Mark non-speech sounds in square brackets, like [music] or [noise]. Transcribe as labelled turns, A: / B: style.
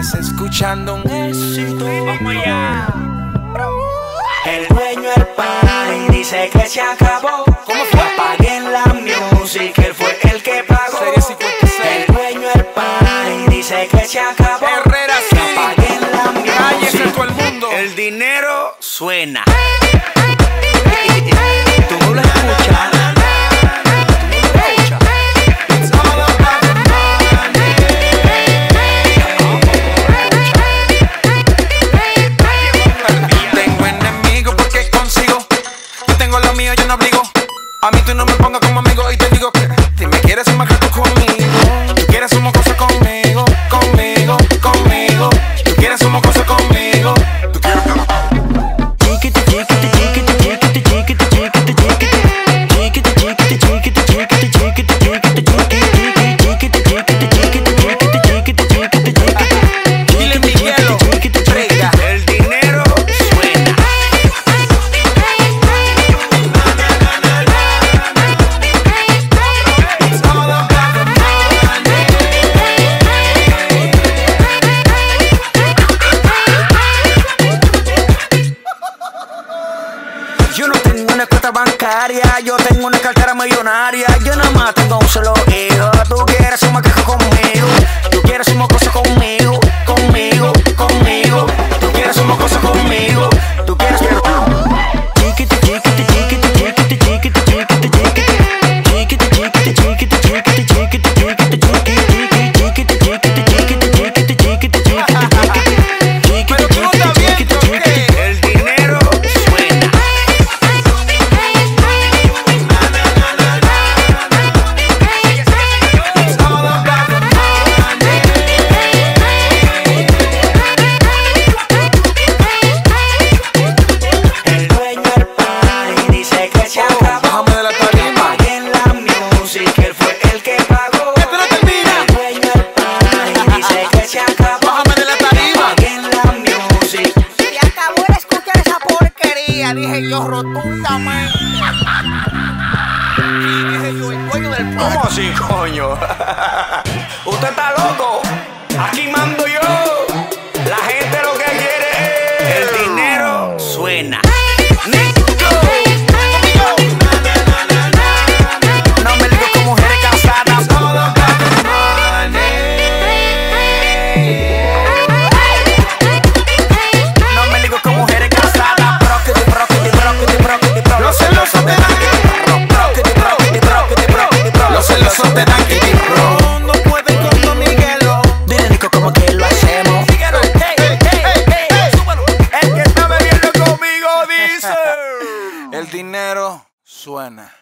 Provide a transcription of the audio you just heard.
A: estás escuchando un éxito.
B: Vamos allá.
C: El dueño el party dice que se acabó.
A: ¿Cómo fue?
C: Apaguen la música, él fue el que pagó. El dueño el party dice que se acabó.
A: Herrera, sí.
C: apaguen la
A: música.
C: Cállese
A: todo el mundo.
B: El dinero suena.
C: then you go
A: tengo una
C: cuenta bancaria, yo tengo una cartera millonaria. Yo nada más tengo un solo hijo. Tú quieres un maquillaje conmigo, tú quieres un mocoso conmigo, conmigo, conmigo. Tú quieres un mocoso conmigo.
B: ¿Cómo así, coño? [laughs] ¿Usted está loco? Aquí mando yo. La gente lo que quiere es. El dinero suena.
A: suena.